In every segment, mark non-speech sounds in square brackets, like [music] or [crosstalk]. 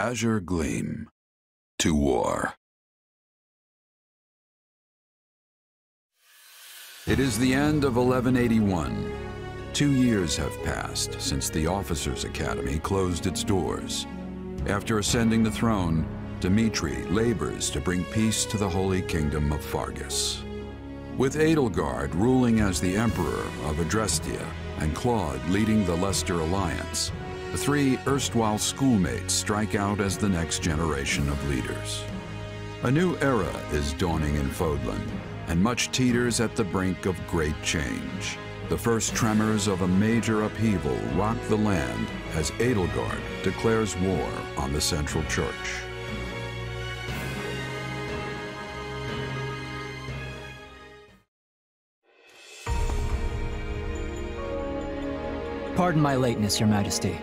Azure Gleam. To war. It is the end of 1181. Two years have passed since the Officers' Academy closed its doors. After ascending the throne, Dimitri labors to bring peace to the Holy Kingdom of Faerghus. With Edelgard ruling as the Emperor of Adrestia and Claude leading the Leicester Alliance, the three erstwhile schoolmates strike out as the next generation of leaders. A new era is dawning in Fodlan, and much teeters at the brink of great change. The first tremors of a major upheaval rock the land as Edelgard declares war on the Central Church. Pardon my lateness, Your Majesty.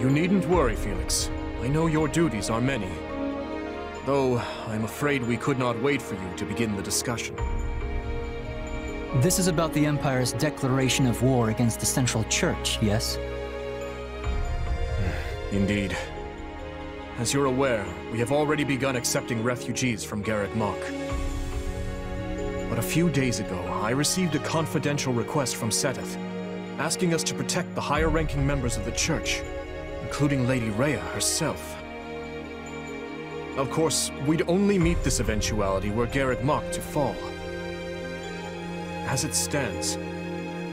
You needn't worry, Felix. I know your duties are many. Though, I'm afraid we could not wait for you to begin the discussion. This is about the Empire's declaration of war against the Central Church, yes? [sighs] Indeed. As you're aware, we have already begun accepting refugees from Garreg Mach. But a few days ago, I received a confidential request from Seteth, asking us to protect the higher-ranking members of the Church, including Lady Rhea herself. Of course, we'd only meet this eventuality were Garreg Mach to fall. As it stands,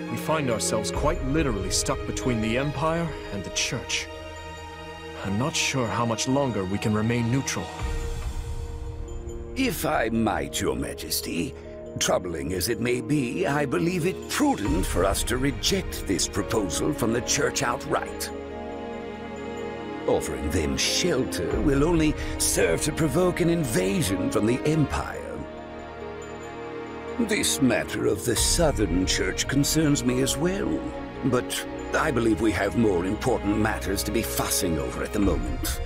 we find ourselves quite literally stuck between the Empire and the Church. I'm not sure how much longer we can remain neutral. If I might, Your Majesty, troubling as it may be, I believe it prudent for us to reject this proposal from the Church outright. Offering them shelter will only serve to provoke an invasion from the Empire. This matter of the Southern Church concerns me as well, but I believe we have more important matters to be fussing over at the moment.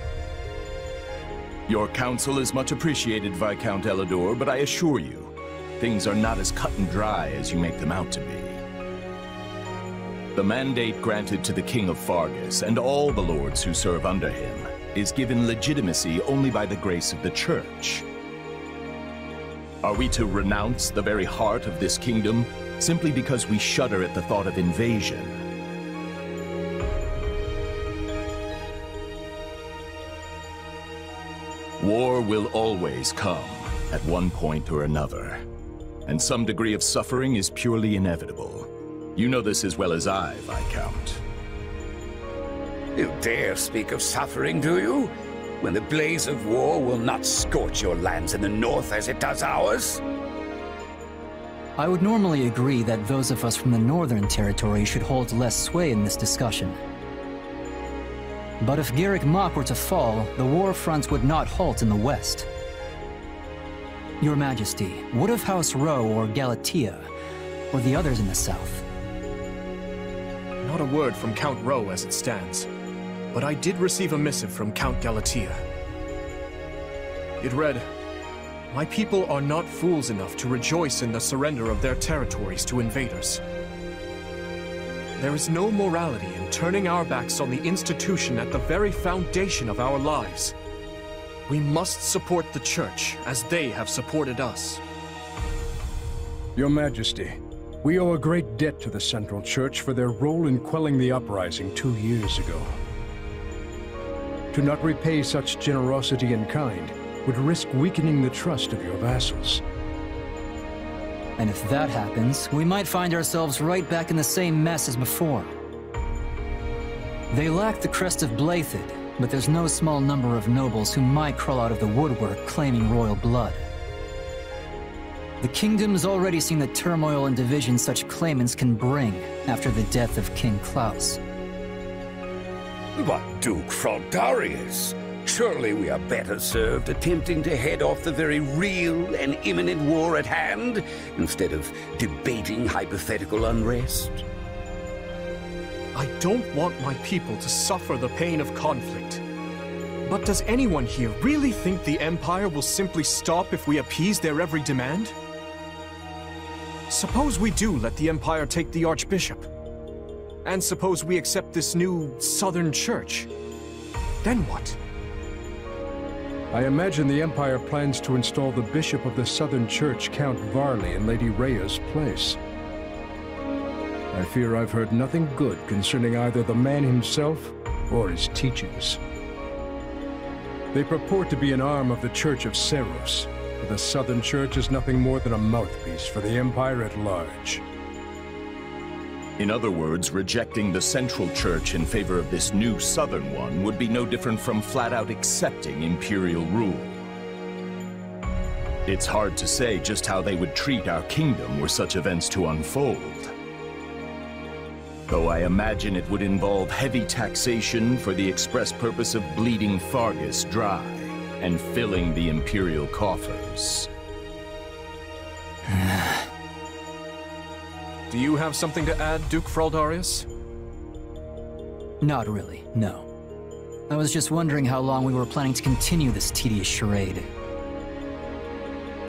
Your counsel is much appreciated, Viscount Eledor, but I assure you, things are not as cut and dry as you make them out to be. The mandate granted to the King of Faerghus and all the lords who serve under him is given legitimacy only by the grace of the Church. Are we to renounce the very heart of this kingdom simply because we shudder at the thought of invasion? War will always come, at one point or another. And some degree of suffering is purely inevitable. You know this as well as I, Viscount. You dare speak of suffering, do you? When the blaze of war will not scorch your lands in the north as it does ours? I would normally agree that those of us from the Northern Territory should hold less sway in this discussion. But if Garreg Mach were to fall, the war fronts would not halt in the west. Your Majesty, what of House Rowe or Galatea, or the others in the south? Not a word from Count Rowe as it stands, but I did receive a missive from Count Galatea. It read, My people are not fools enough to rejoice in the surrender of their territories to invaders. There is no morality in turning our backs on the institution at the very foundation of our lives. We must support the Church, as they have supported us. Your Majesty, we owe a great debt to the Central Church for their role in quelling the uprising two years ago. To not repay such generosity in kind would risk weakening the trust of your vassals. And if that happens, we might find ourselves right back in the same mess as before. They lack the crest of Blaiddyd, but there's no small number of nobles who might crawl out of the woodwork claiming royal blood. The kingdom's already seen the turmoil and division such claimants can bring after the death of King Claus. But Duke Fraldarius, surely we are better served attempting to head off the very real and imminent war at hand, instead of debating hypothetical unrest. I don't want my people to suffer the pain of conflict. But does anyone here really think the Empire will simply stop if we appease their every demand? Suppose we do let the Empire take the Archbishop. And suppose we accept this new Southern Church. Then what? I imagine the Empire plans to install the Bishop of the Southern Church, Count Varley, in Lady Rhea's place. I fear I've heard nothing good concerning either the man himself or his teachings. They purport to be an arm of the Church of Seiros, the Southern Church is nothing more than a mouthpiece for the Empire at large. In other words, rejecting the Central Church in favor of this new Southern one would be no different from flat-out accepting Imperial rule. It's hard to say just how they would treat our kingdom were such events to unfold. Though I imagine it would involve heavy taxation for the express purpose of bleeding Faerghus dry and filling the Imperial coffers. [sighs] Do you have something to add, Duke Fraldarius? Not really, no. I was just wondering how long we were planning to continue this tedious charade.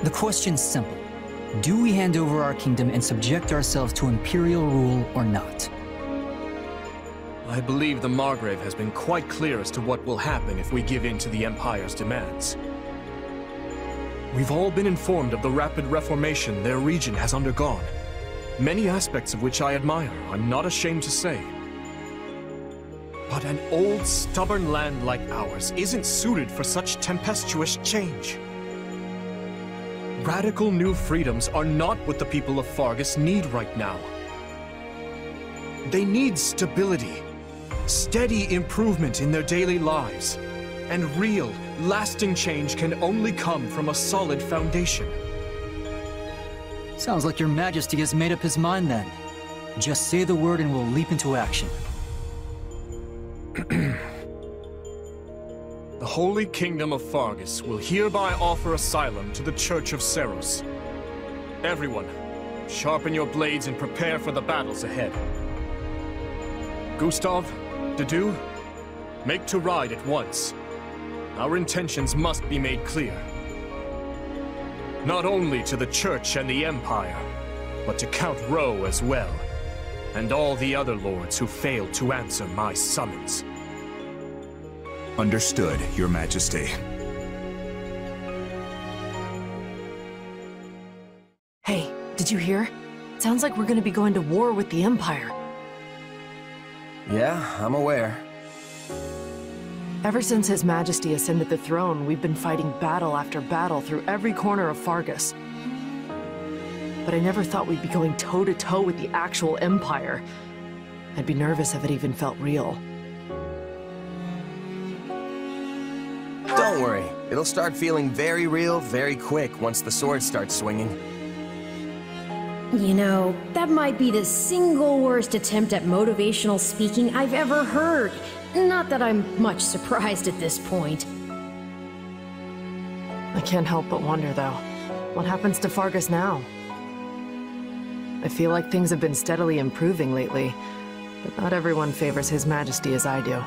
The question's simple. Do we hand over our kingdom and subject ourselves to Imperial rule or not? I believe the Margrave has been quite clear as to what will happen if we give in to the Empire's demands. We've all been informed of the rapid reformation their region has undergone. Many aspects of which I admire, I'm not ashamed to say. But an old, stubborn land like ours isn't suited for such tempestuous change. Radical new freedoms are not what the people of Faerghus need right now. They need stability, steady improvement in their daily lives, and real, lasting change can only come from a solid foundation. Sounds like your majesty has made up his mind then. Just say the word and we'll leap into action. [clears throat] The Holy Kingdom of Faerghus will hereby offer asylum to the Church of Seiros. Everyone, sharpen your blades and prepare for the battles ahead. Gustave, Dedue, make to ride at once. Our intentions must be made clear. Not only to the Church and the Empire, but to Count Rowe as well, and all the other lords who failed to answer my summons. Understood, Your Majesty. Hey, did you hear? Sounds like we're gonna be going to war with the Empire. Yeah, I'm aware. Ever since His Majesty ascended the throne, we've been fighting battle after battle through every corner of Faerghus. But I never thought we'd be going toe-to-toe with the actual Empire. I'd be nervous if it even felt real. Don't worry, it'll start feeling very real very quick once the sword starts swinging. You know, that might be the single worst attempt at motivational speaking I've ever heard. Not that I'm much surprised at this point. I can't help but wonder, though. What happens to Faerghus now? I feel like things have been steadily improving lately, but not everyone favors His Majesty as I do.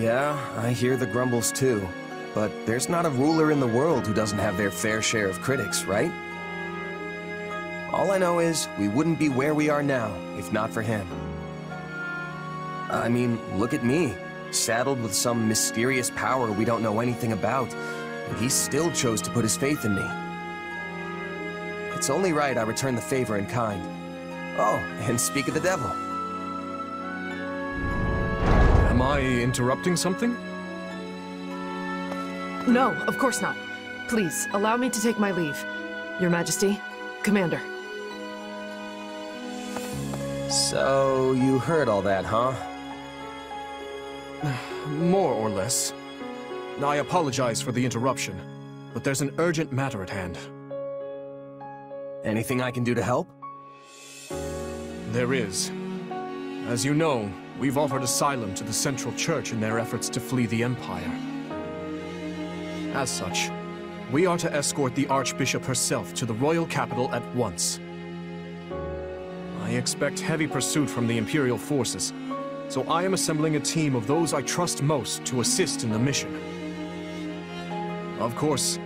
Yeah, I hear the grumbles too. But there's not a ruler in the world who doesn't have their fair share of critics, right? All I know is, we wouldn't be where we are now, if not for him. I mean, look at me, saddled with some mysterious power we don't know anything about, and he still chose to put his faith in me. It's only right I return the favor in kind. Oh, and speak of the devil. Am I interrupting something? No, of course not. Please, allow me to take my leave. Your Majesty, Commander. So, you heard all that, huh? [sighs] More or less. I apologize for the interruption, but there's an urgent matter at hand. Anything I can do to help? There is. As you know, we've offered asylum to the Central Church in their efforts to flee the Empire. As such, we are to escort the Archbishop herself to the royal capital at once. I expect heavy pursuit from the Imperial forces, so I am assembling a team of those I trust most to assist in the mission. Of course,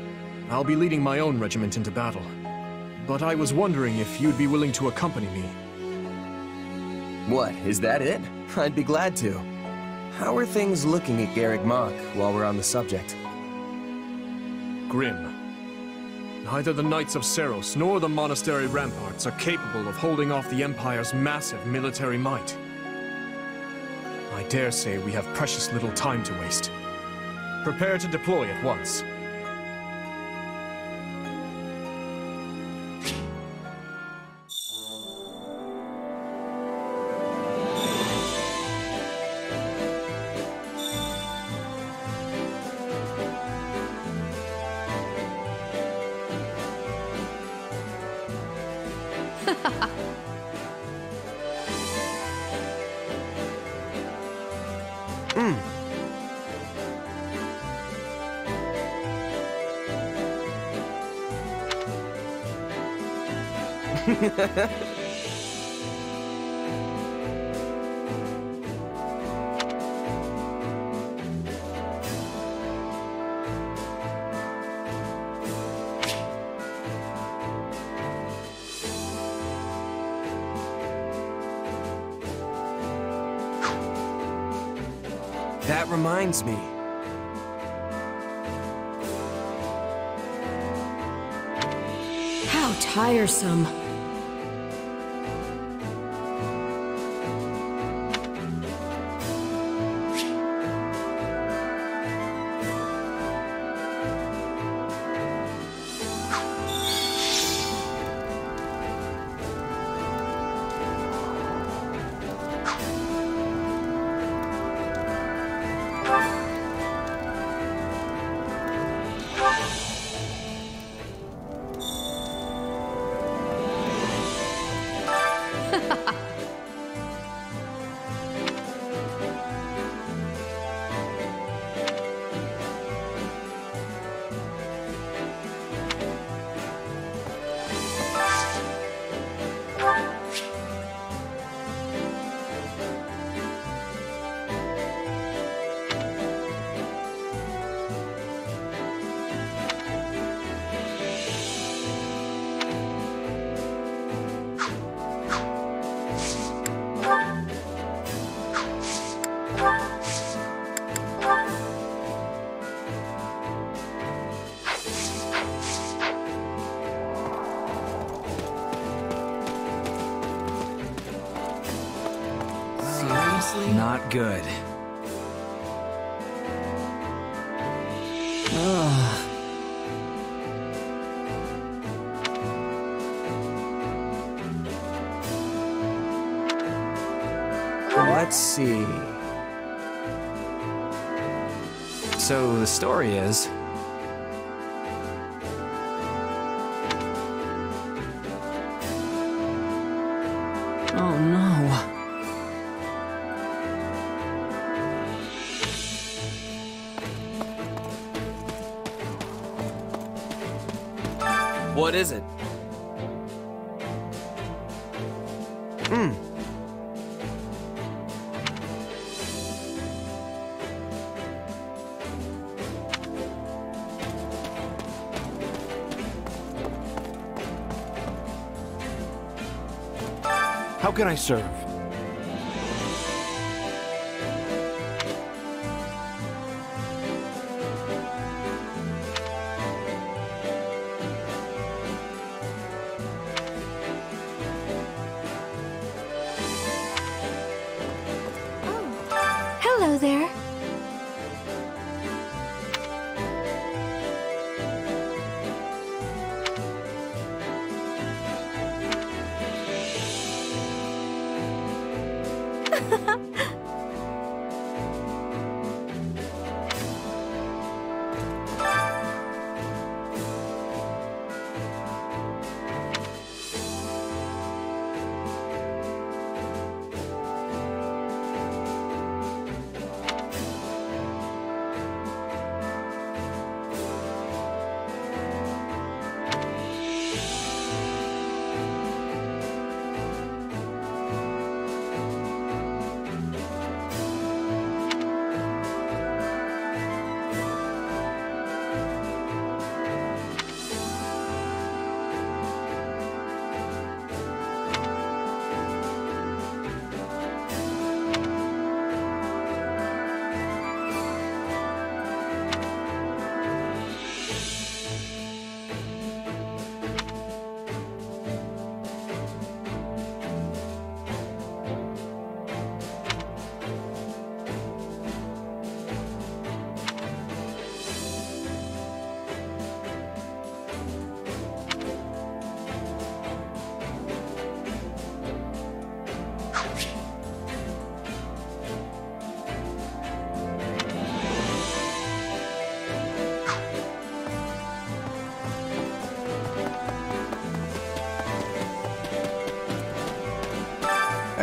I'll be leading my own regiment into battle, but I was wondering if you'd be willing to accompany me. What, is that it? I'd be glad to. how are things looking at Garreg Mach while we're on the subject? Grim. Neither the Knights of Seiros nor the monastery ramparts are capable of holding off the Empire's massive military might. I dare say we have precious little time to waste. Prepare to deploy at once. That reminds me. How tiresome. Let's see. So the story is. Oh no. What is it? Can I serve?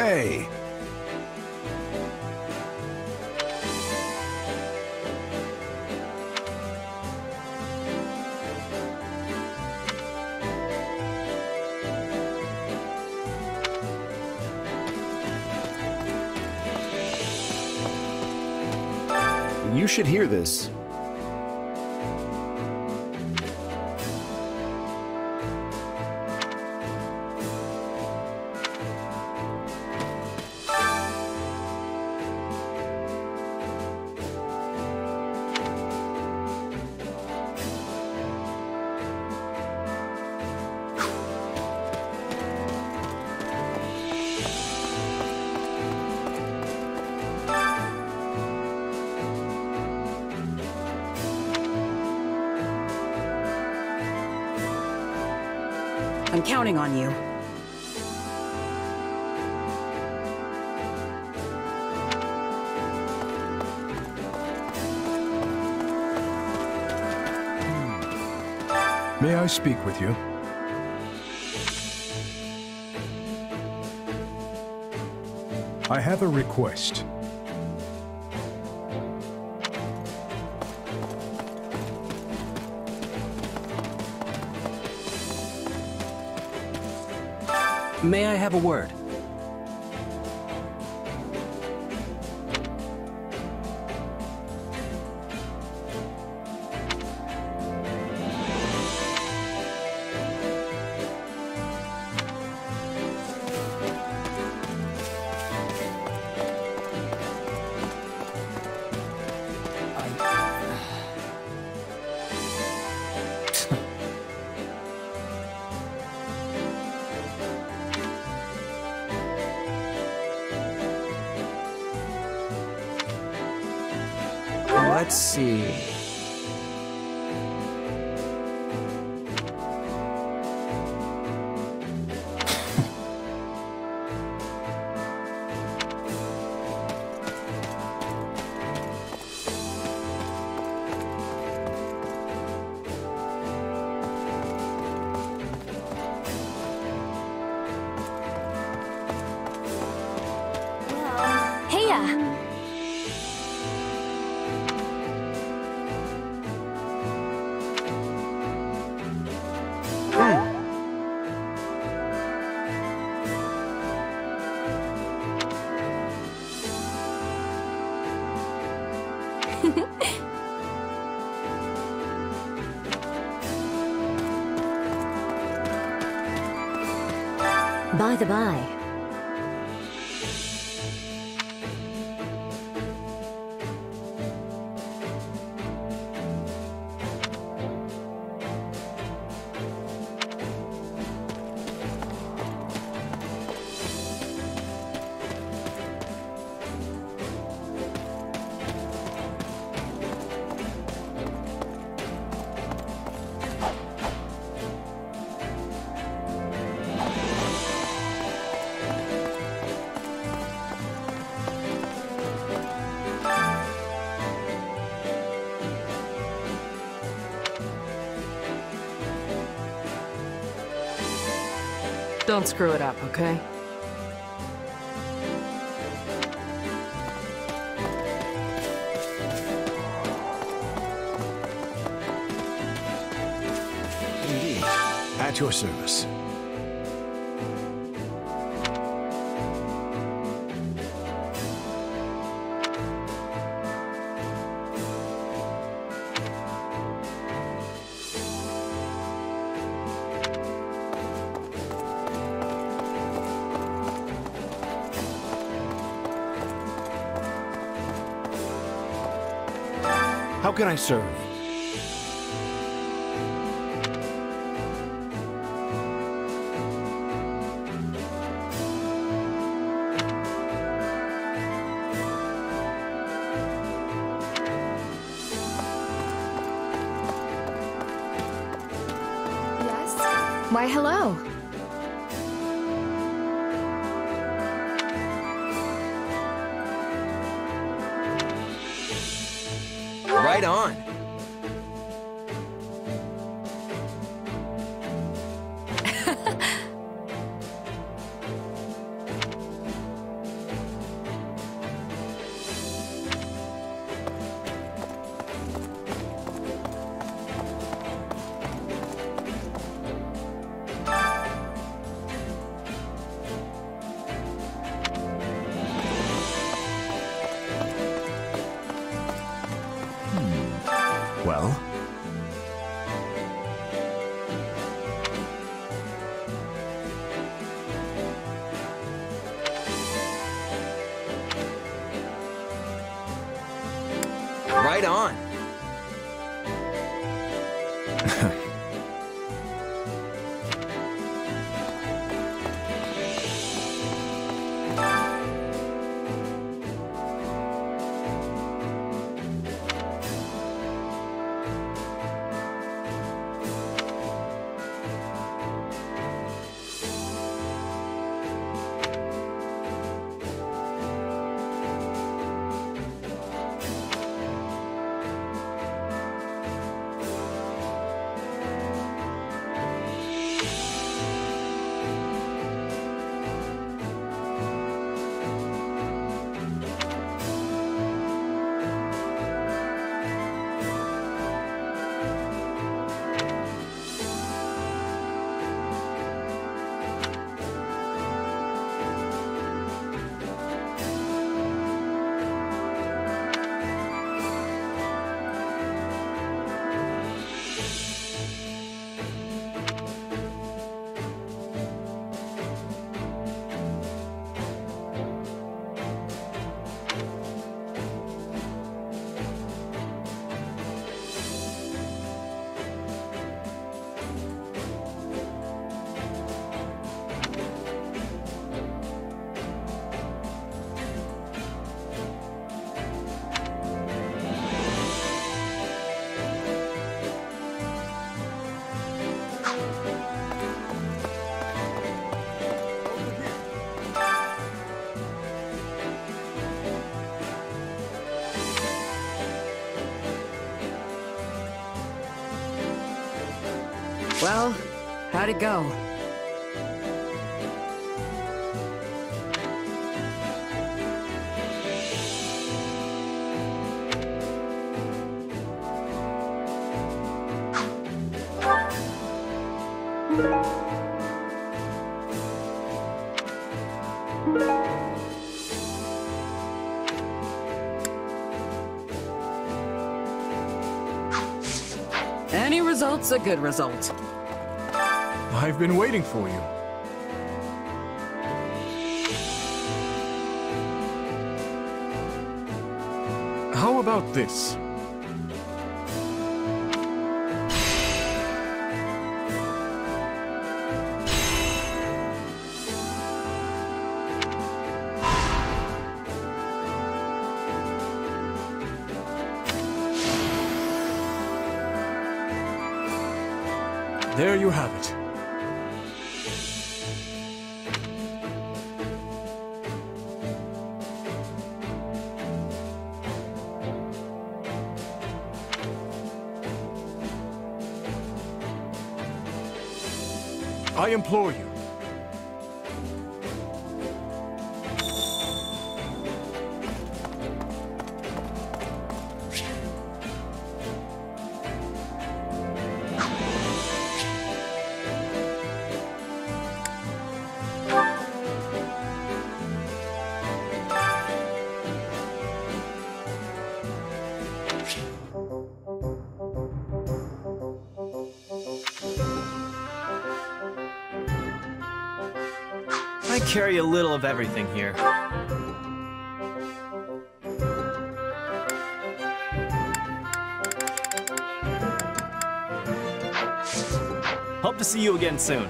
You should hear this. Counting on you. May I speak with you? I have a request. May I have a word? By the by, Don't screw it up, okay? Indeed. At your service. Can I serve? How'd it go? Any result's a good result. I've been waiting for you. How about this? There you have it. Implore you. Little of everything here. Hope to see you again soon.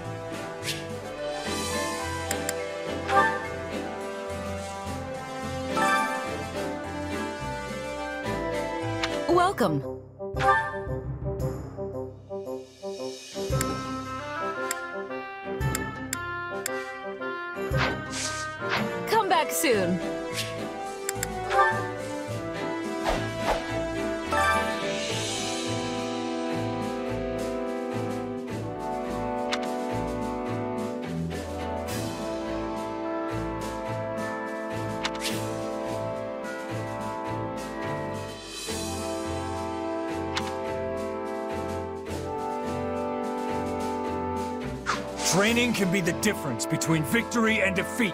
Training can be the difference between victory and defeat.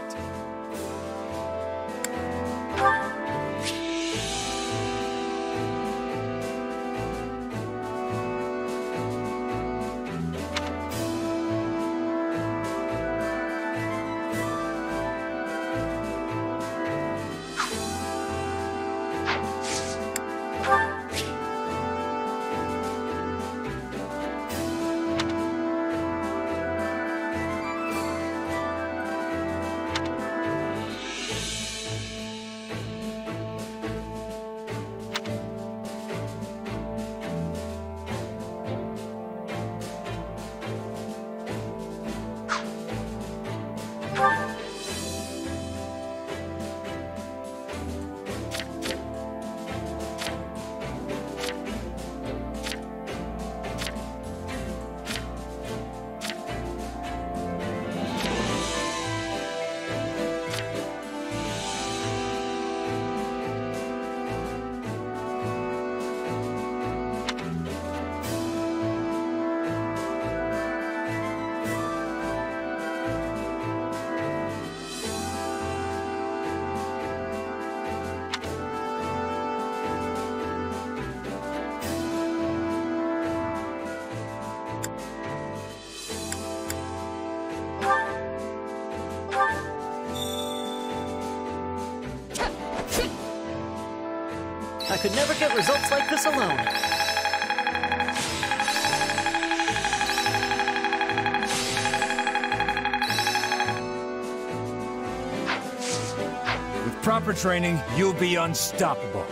Training, you'll be unstoppable.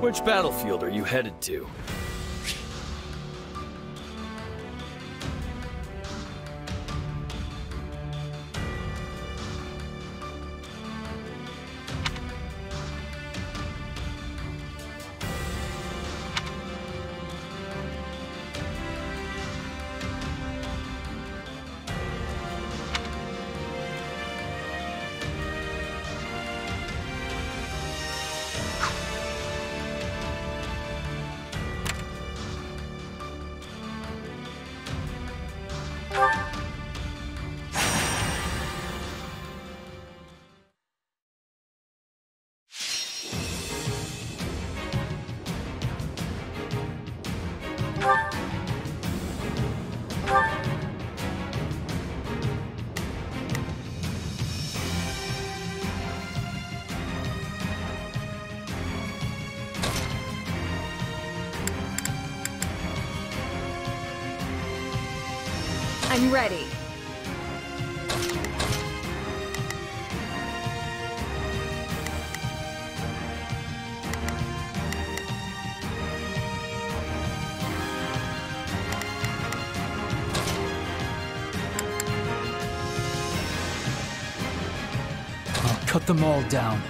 Which battlefield are you headed to? Ready. I'll cut them all down.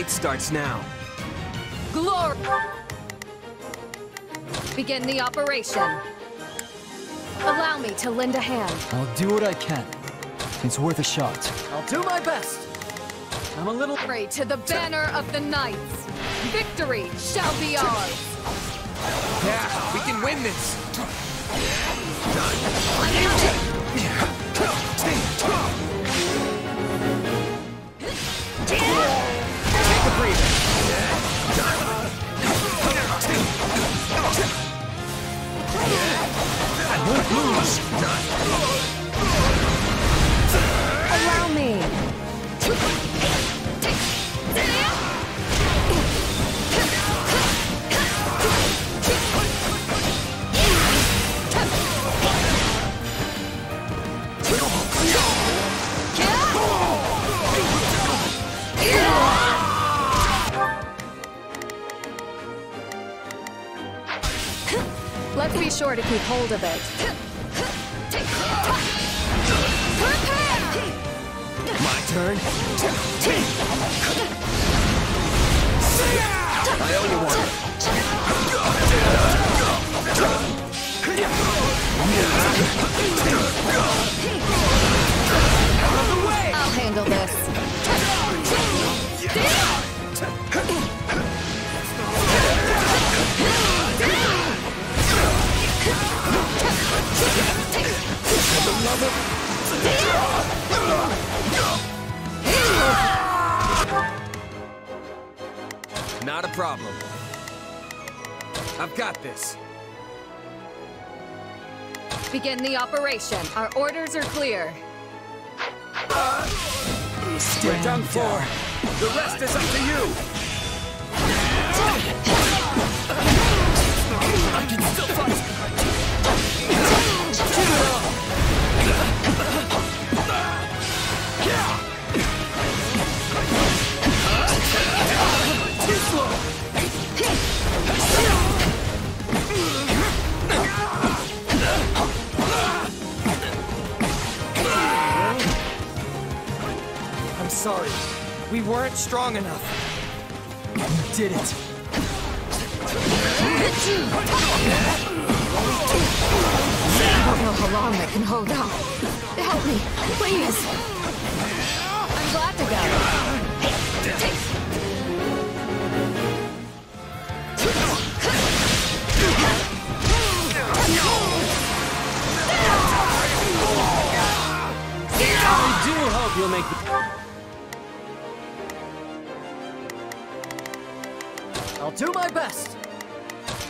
Fight starts now. Glory! Begin the operation. Allow me to lend a hand. I'll do what I can. It's worth a shot. I'll do my best. I'm a little... Pray to the banner of the knights. Victory shall be ours. Yeah, we can win this. Take a breather. I won't lose. Let's be sure to keep hold of it. My turn. I owe you one. I'll handle this. Not a problem. I've got this. Begin the operation. Our orders are clear. We're done for. The rest is up to you. I can still fight. Sorry. We weren't strong enough. You did it. I don't know how long I can hold out. Help me, please. I'm glad to go. I do hope you'll make the... I'll do my best.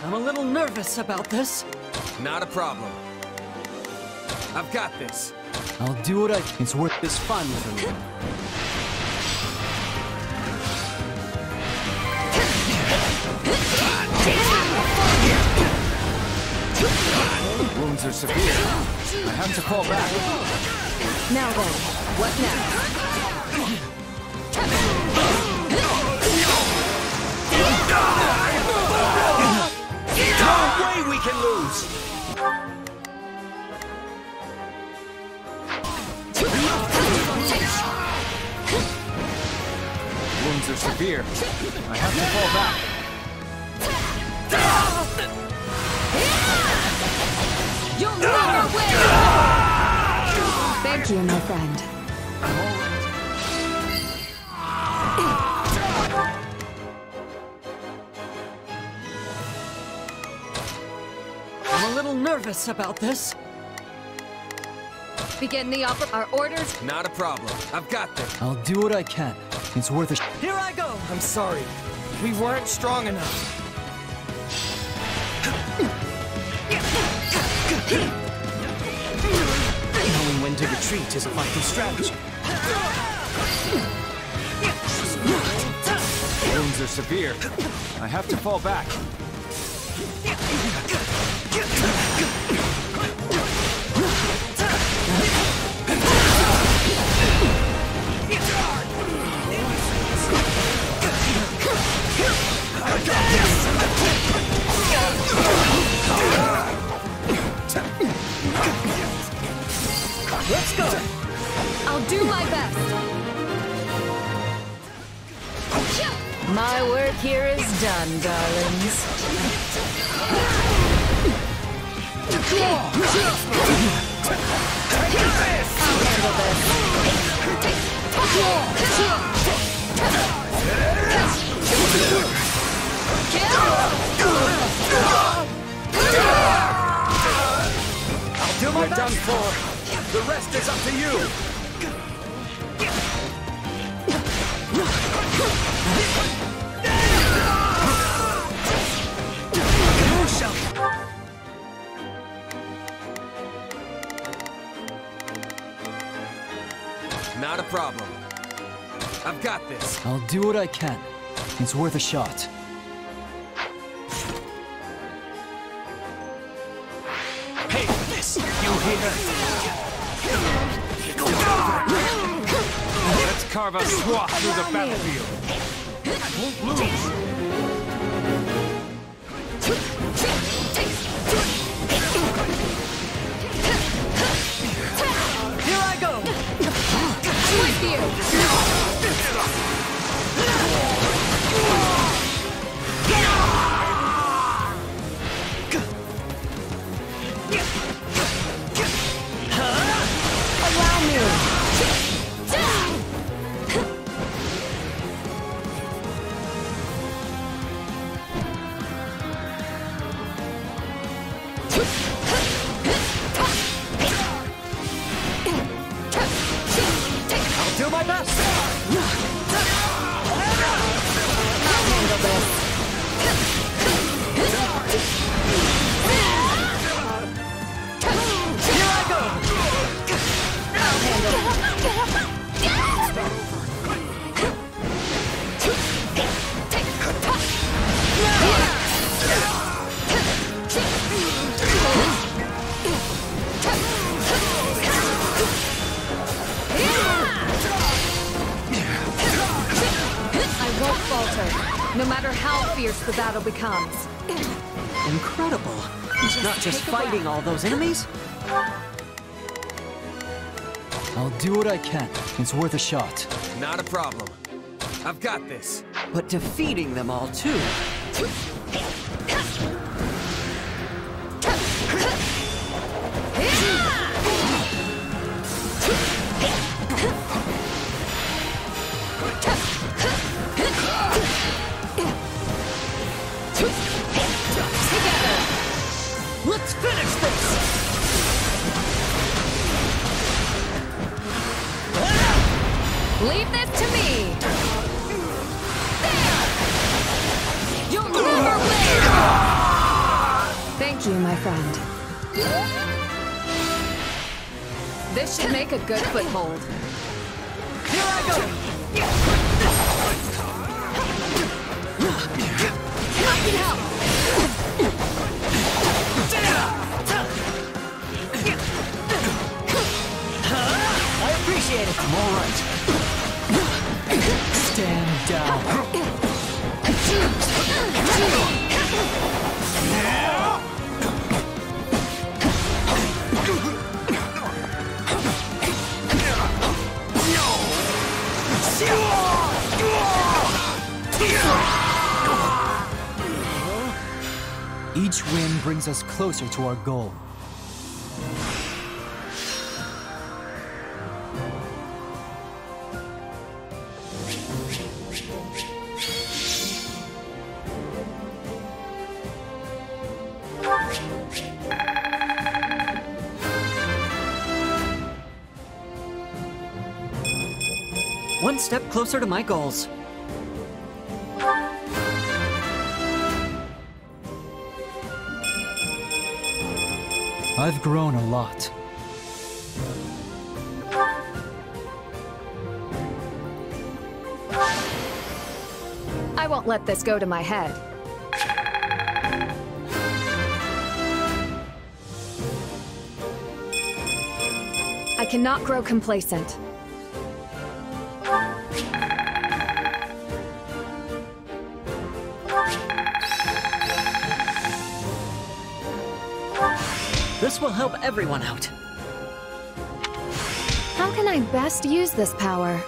I'm a little nervous about this. Not a problem. I've got this. I'll do what I... It's worth this fun for me. Wounds are severe. I have to fall back. Now then, what way we can lose! Wounds are severe. I have to fall back. You'll never win! Thank you, my friend. Little nervous about this. Begin the opera. Our orders. Not a problem. I've got this. I'll do what I can. It's worth a sh- Here I go! I'm sorry. We weren't strong enough. Knowing when to retreat is a fighting strategy. Wounds are severe. I have to fall back. I'll do my best. My work here is done, darlings. I'll do my We're done for. The rest is up to you. Not a problem. I've got this. I'll do what I can. It's worth a shot. Carve a swath through the battlefield. I won't lose. Those enemies. I'll do what I can. It's worth a shot. Not a problem. I've got this. But defeating them all too. Each win brings us closer to our goal. One step closer to my goals. I've grown a lot. I won't let this go to my head. I cannot grow complacent. This will help everyone out. How can I best use this power?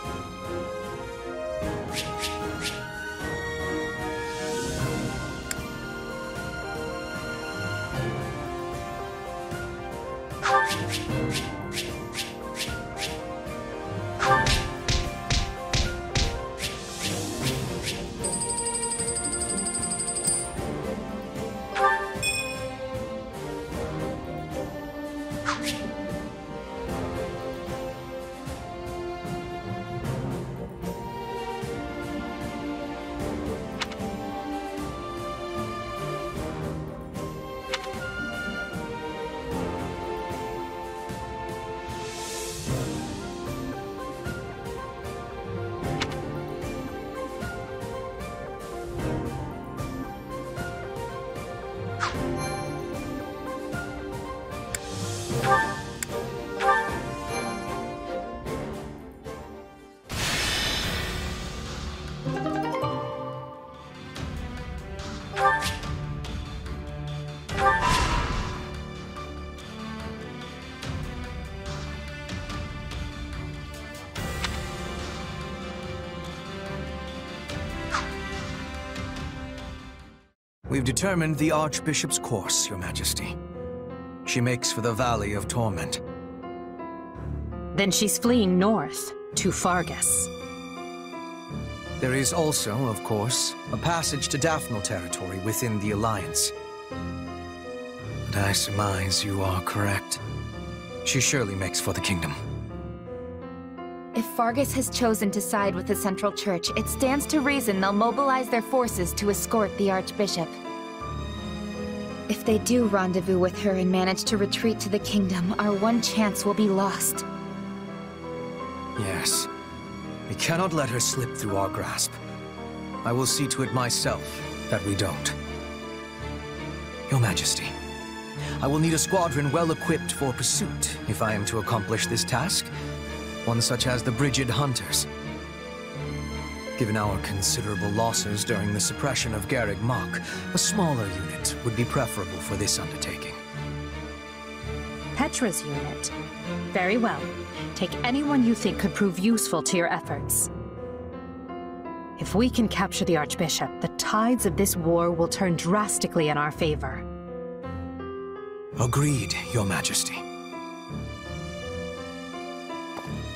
Determined the Archbishop's course, Your Majesty. She makes for the Valley of Torment. Then she's fleeing north, to Faerghus. There is also, of course, a passage to Daphnel territory within the Alliance. But I surmise you are correct. She surely makes for the kingdom. If Faerghus has chosen to side with the Central Church, it stands to reason they'll mobilize their forces to escort the Archbishop. If they do rendezvous with her and manage to retreat to the kingdom, our one chance will be lost. Yes. We cannot let her slip through our grasp. I will see to it myself that we don't. Your Majesty, I will need a squadron well equipped for pursuit if I am to accomplish this task. One such as the Brigid Hunters. Given our considerable losses during the suppression of Garreg Mach, a smaller unit would be preferable for this undertaking. Petra's unit. Very well. Take anyone you think could prove useful to your efforts. If we can capture the Archbishop, the tides of this war will turn drastically in our favor. Agreed, Your Majesty.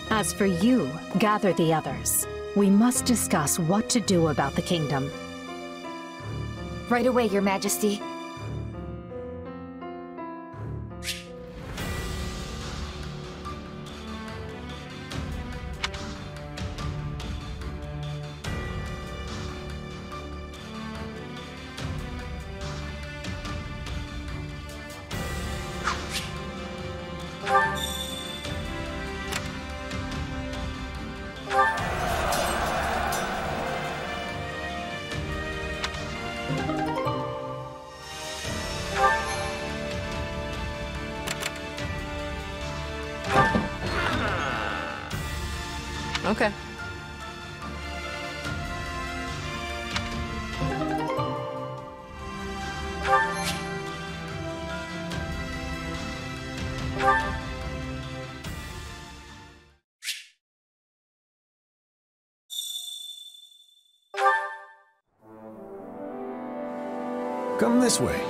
As for you, gather the others. We must discuss what to do about the kingdom. Right away, Your Majesty. This way.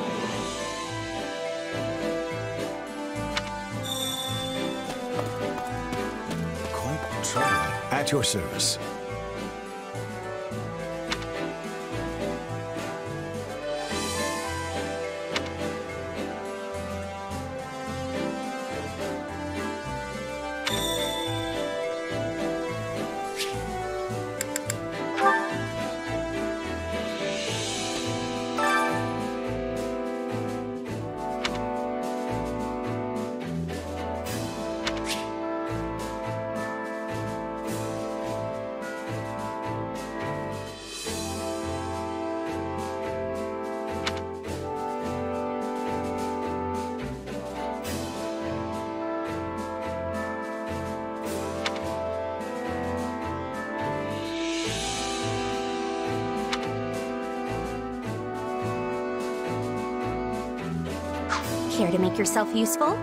At your service. To make yourself useful?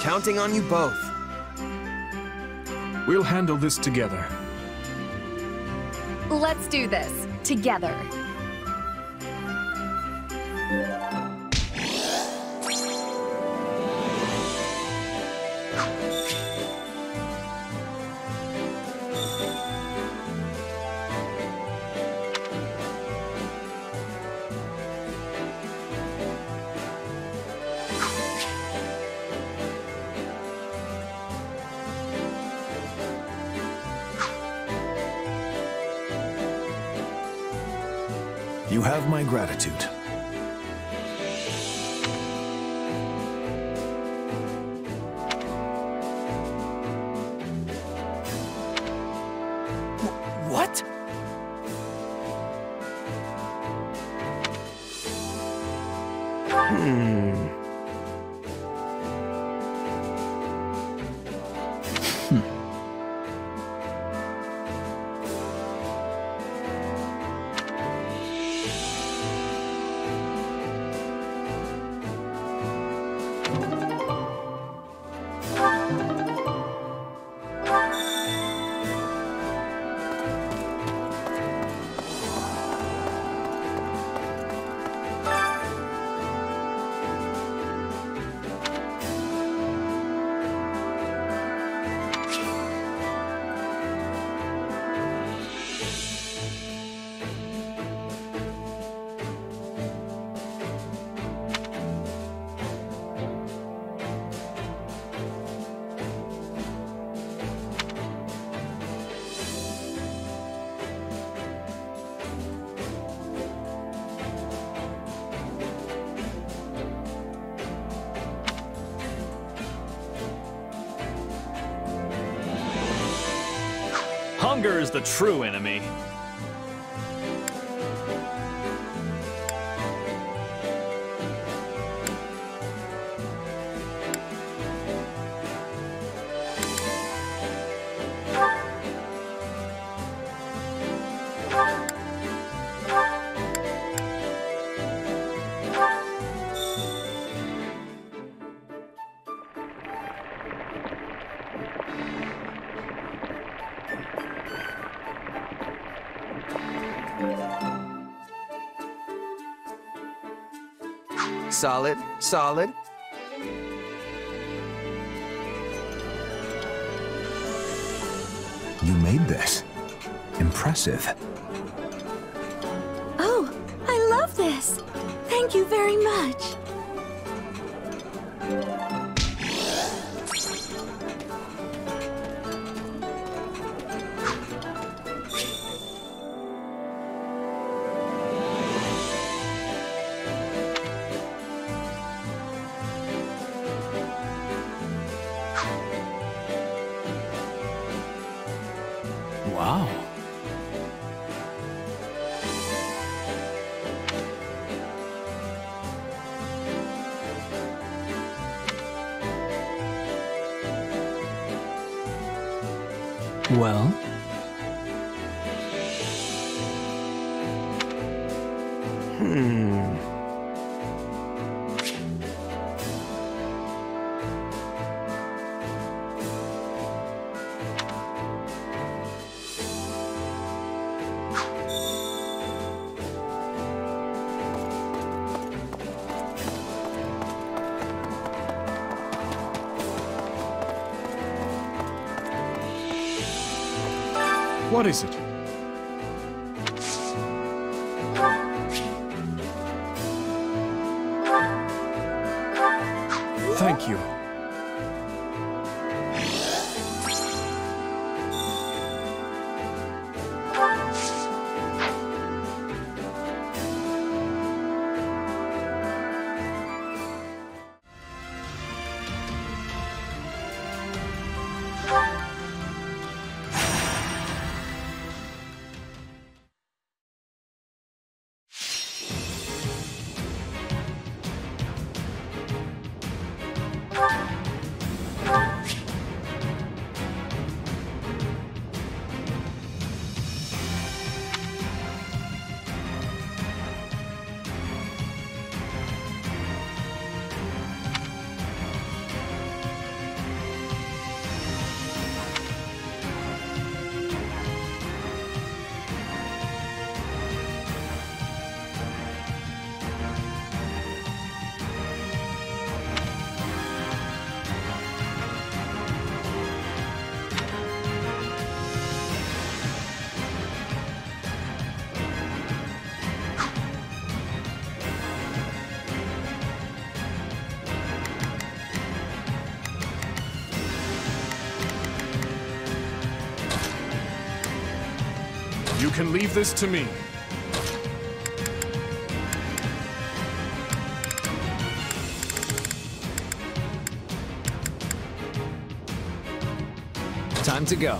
Counting on you both. We'll handle this together. Let's do this, together. Is the true enemy. Solid, solid. You made this. Impressive. Oh, I love this. Thank you very much. What is it? Can leave this to me. Time to go.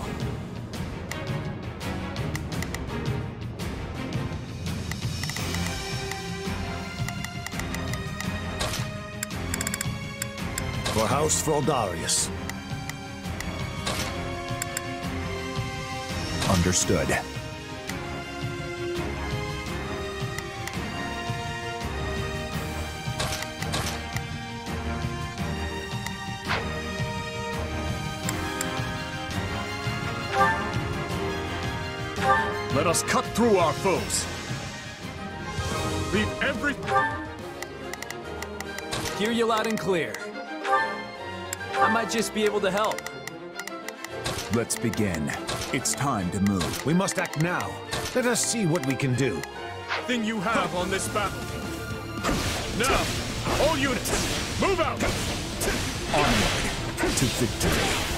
For House Fraldarius. Understood. Through our foes. Leave every... Hear you loud and clear. I might just be able to help. Let's begin. It's time to move. We must act now. Let us see what we can do. Thing you have on this battlefield. Now, all units, move out! Onward to victory.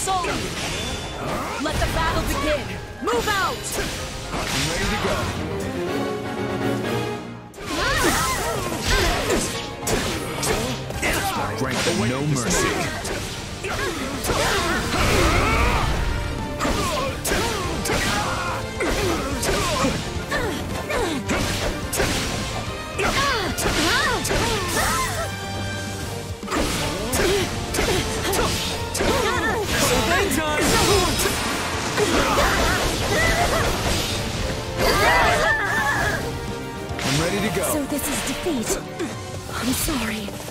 Sullied! Let the battle begin! Move out! Ready to go. Them no mercy. I'm ready to go. So this is defeat. I'm sorry.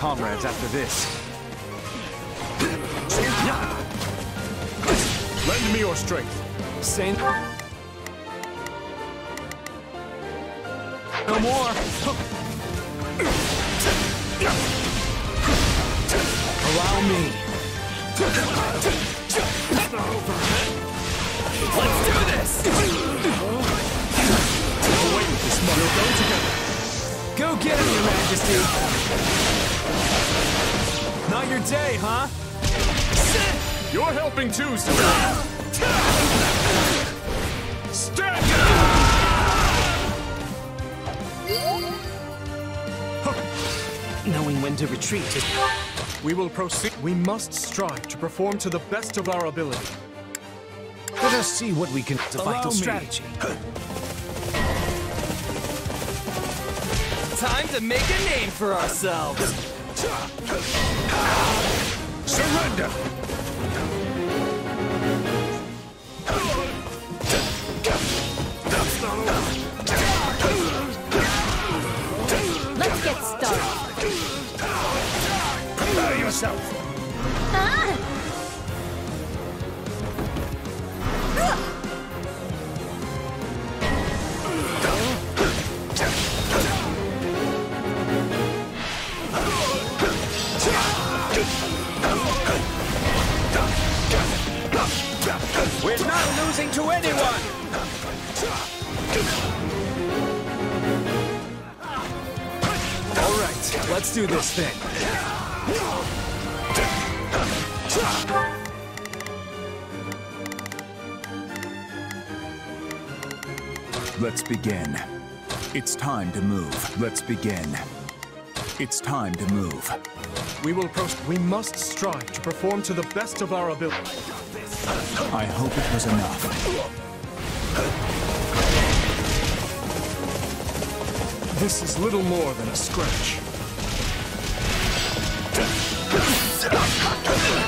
Comrades after this. Lend me your strength. Saint. No more. Allow me. Let's do this! Away with this mother. We'll go together. Go get him, Your Majesty! Not your day, huh? You're helping too, sir. Stand Knowing when to retreat is... We will proceed. We must strive to perform to the best of our ability. Let us see what we can... It's a vital strategy. Time to make a name for ourselves! Surrender! Let's get started. Prepare yourself! Ah! We're not losing to anyone! All right, let's do this thing. Let's begin. It's time to move. Let's begin. It's time to move. We will proceed. We must strive to perform to the best of our ability. I hope it was enough. This is little more than a scratch.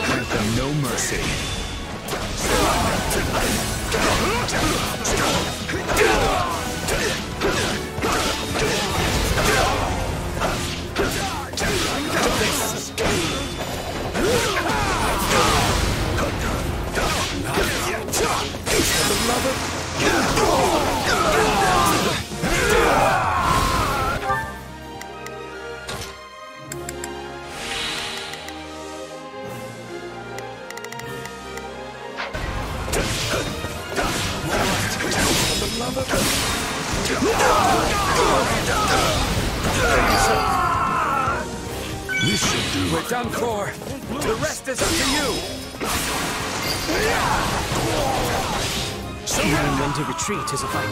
Give them no mercy. This should do. We're done for. The rest is up to you. Knowing when to retreat is a fight.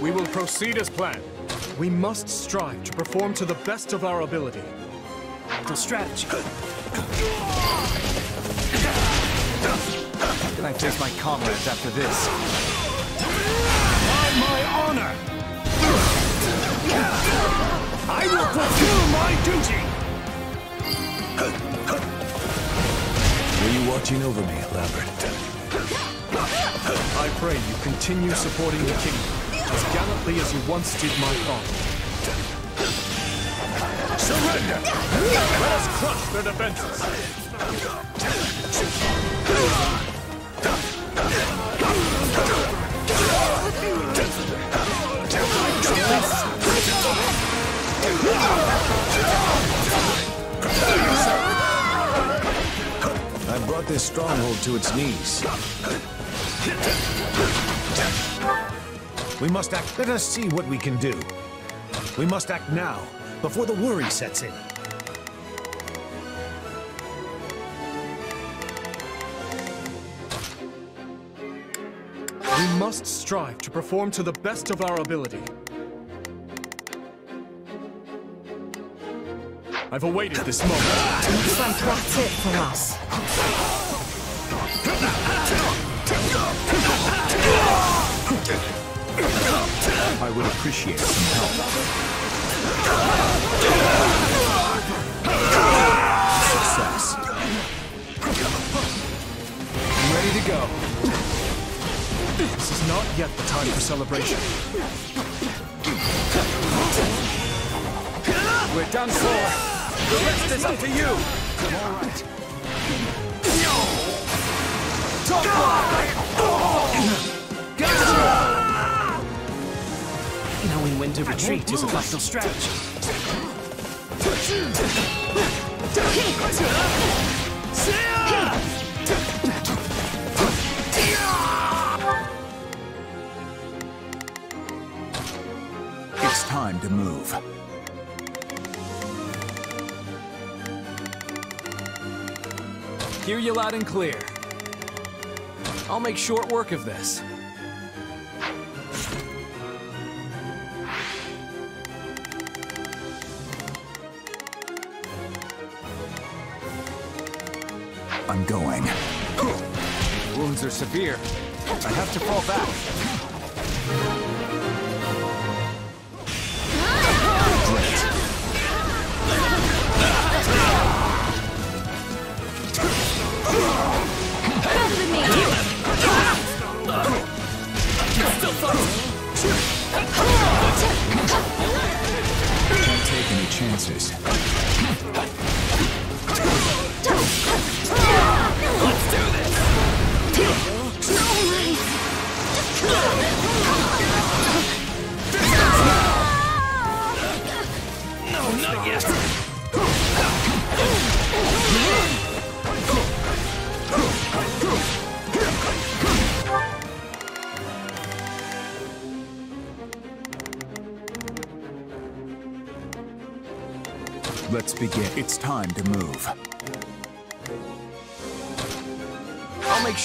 We will proceed as planned. We must strive to perform to the best of our ability. The strategy. Can I face my comrades after this? By my honor! I will fulfill my duty! Were you watching over me, Lambert? I pray you continue supporting the kingdom as gallantly as you once did my father. Surrender! Let us crush their defenses! I brought this stronghold to its knees. We must act. Let us see what we can do. We must act now, before the worry sets in. We must strive to perform to the best of our ability. I've awaited this moment. Looks like that's it for us. I would appreciate some help. Success. I'm ready to go. This is not yet the time for celebration. We're done for. The rest is up to you. All right. Top Knowing when to retreat is a vital strategy. It's time to move. Hear you loud and clear. I'll make short work of this. I'm going. Wounds are severe. I have to fall back.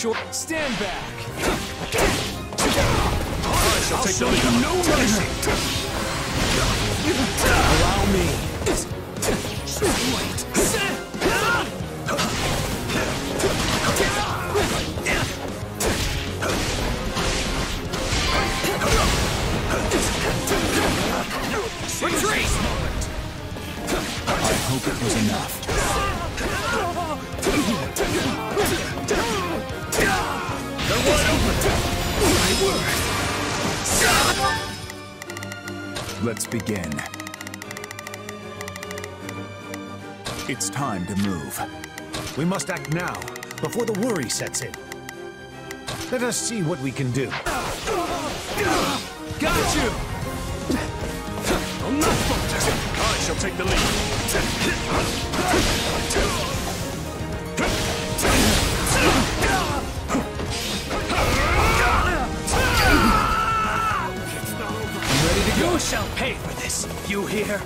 I'll sure. Stand back. I shall take the you lead. no mercy. Allow me. Now, before the worry sets in. Let us see what we can do. Got you! I'll not falter! I shall take the lead. I'm ready to go. You shall pay for this. You hear?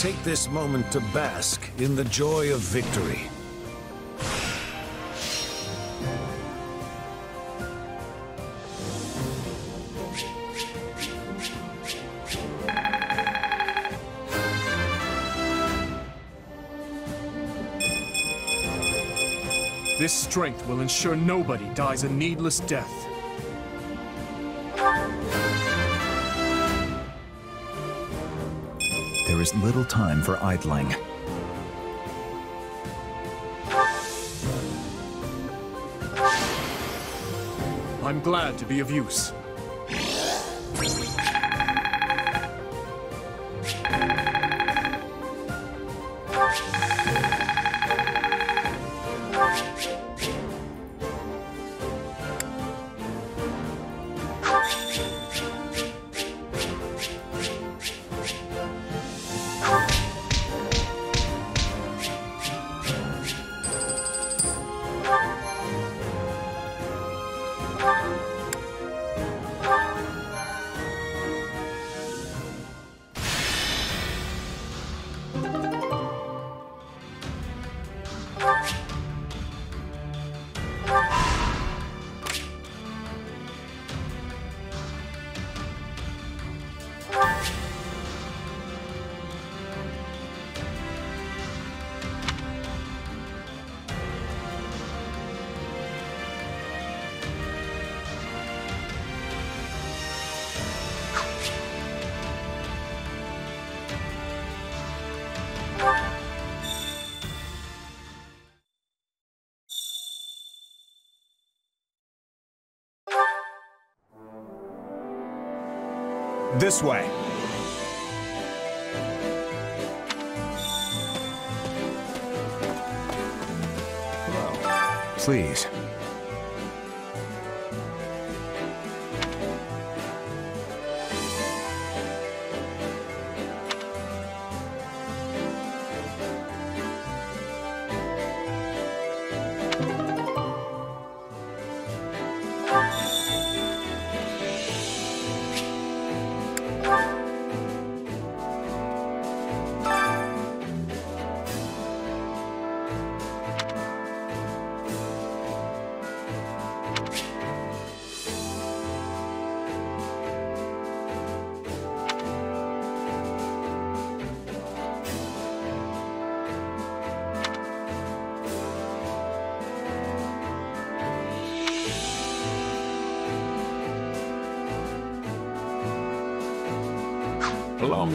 Take this moment to bask in the joy of victory. This strength will ensure nobody dies a needless death. Little time for idling. I'm glad to be of use. This way. Please.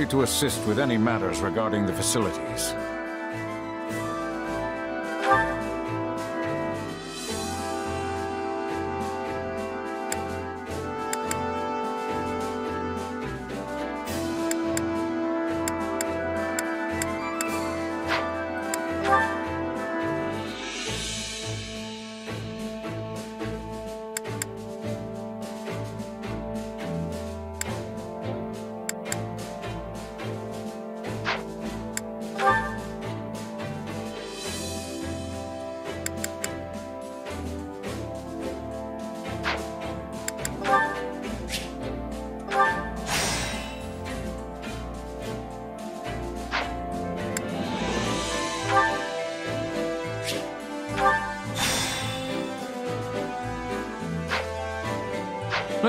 To assist with any matters regarding the facilities.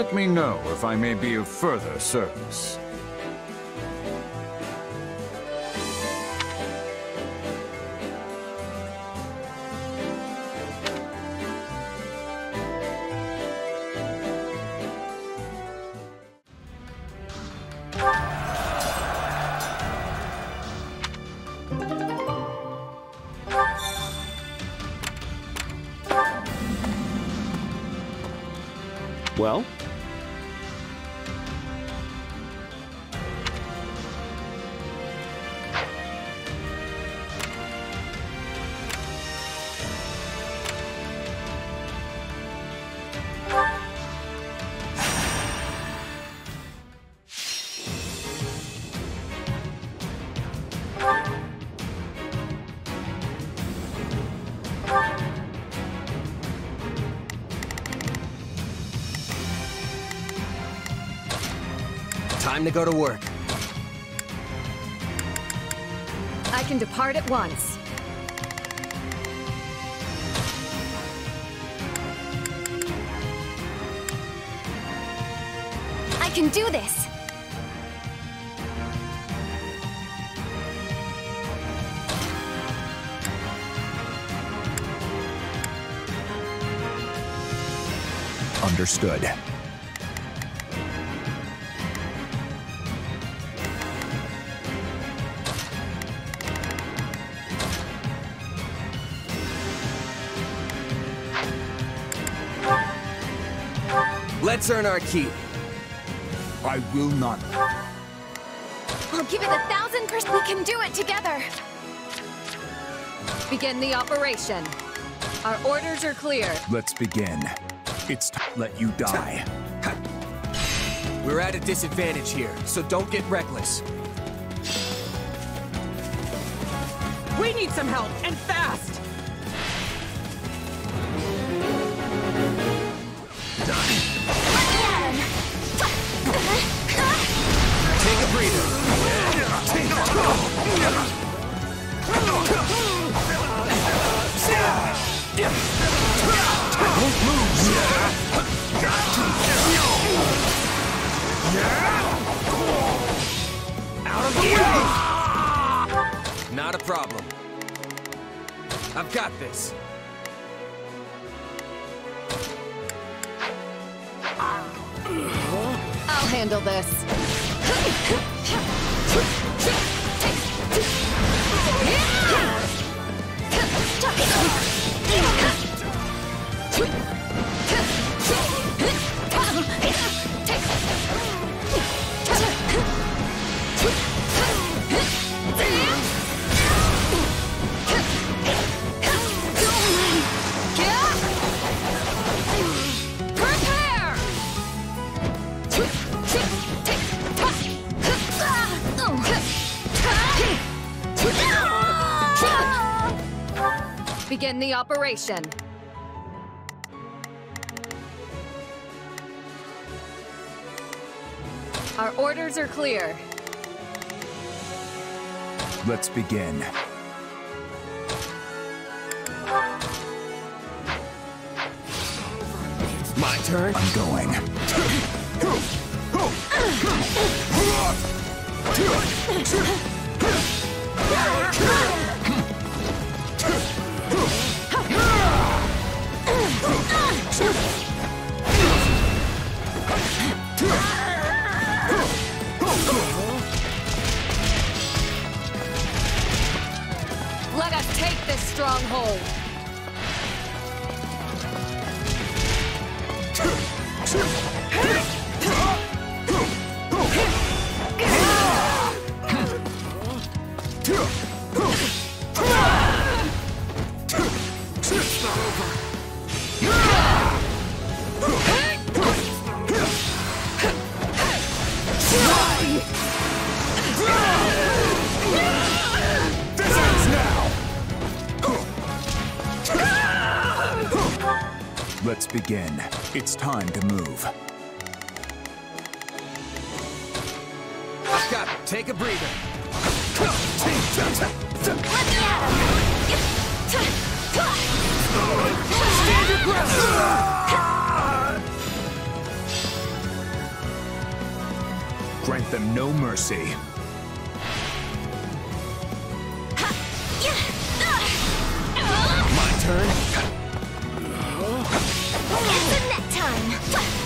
Let me know if I may be of further service. Go to work. I can depart at once. Let's earn our keep. I will not. I'll give it a thousand percent. We can do it together. Begin the operation. Our orders are clear. Let's begin. It's to let you die. We're at a disadvantage here, so don't get reckless. We need some help, and fast! I've got this. I'll handle this. Begin. Our orders are clear. Let's begin. My turn. I'm going. Grant them no mercy. My turn. It's the net time!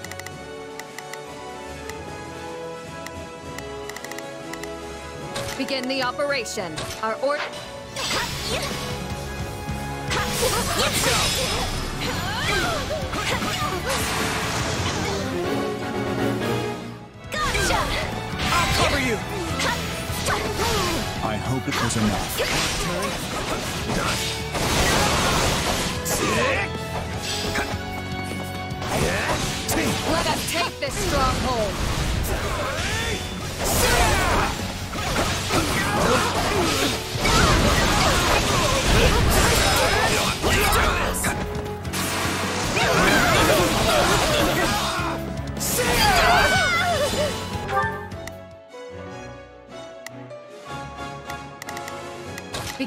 Begin the operation. Our order. Gotcha! I'll cover you. I I hope it was enough. Let us take this stronghold!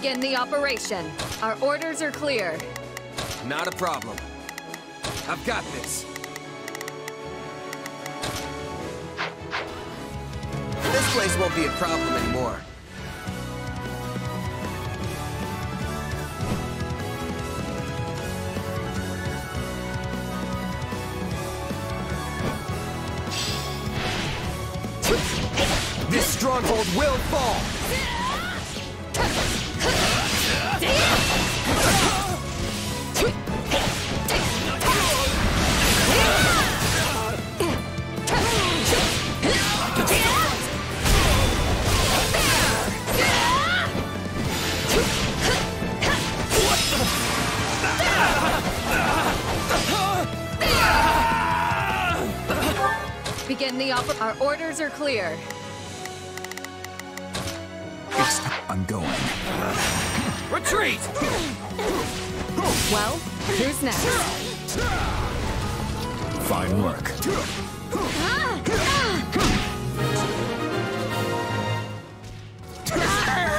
Begin the operation. Our orders are clear. Not a problem. I've got this. This place won't be a problem anymore. This stronghold will fall! Orders are clear. It's I'm going. Retreat! Well, who's next? Fine work.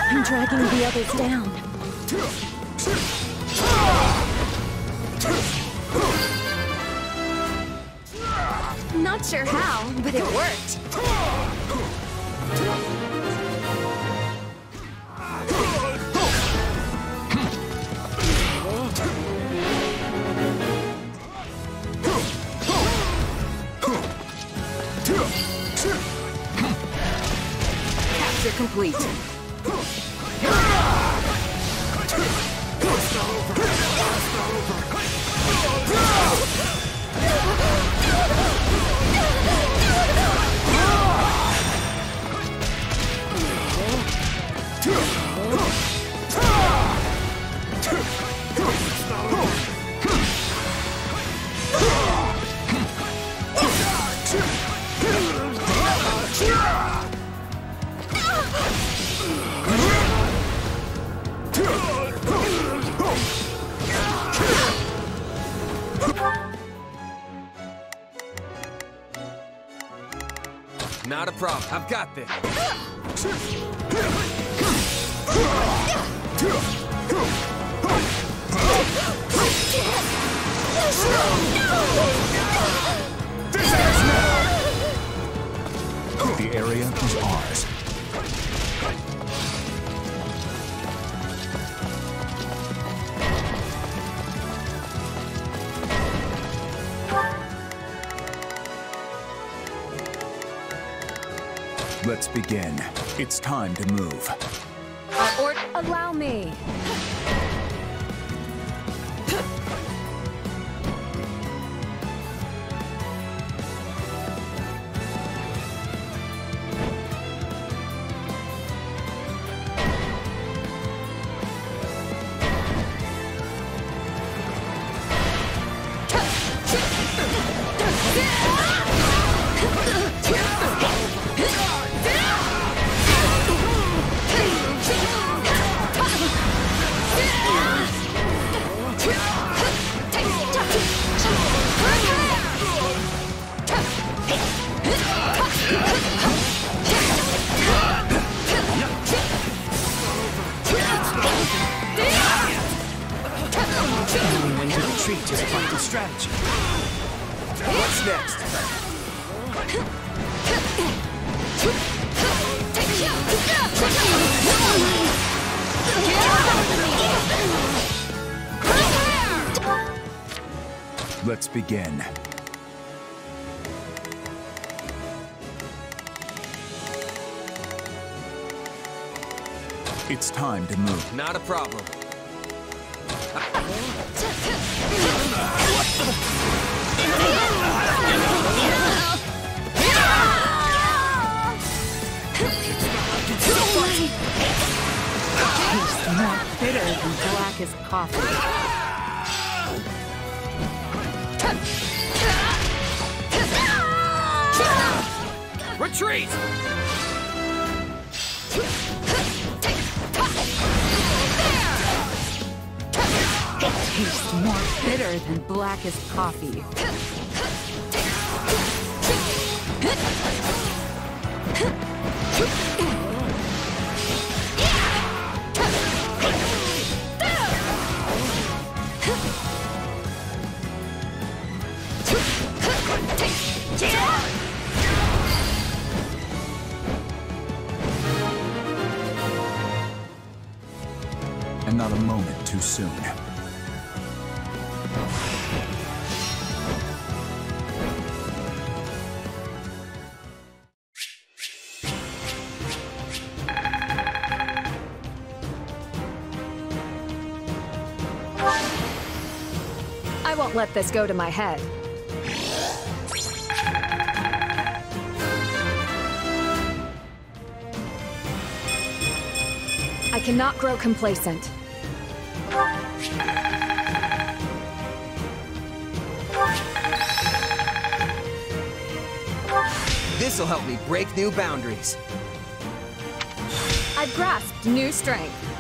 I'm dragging the others down. Not sure how, but it worked. I've got this. Let's begin. It's time to move. Ord- Allow me. Coffee. Let this go to my head. I cannot grow complacent. This'll help me break new boundaries. I've grasped new strength.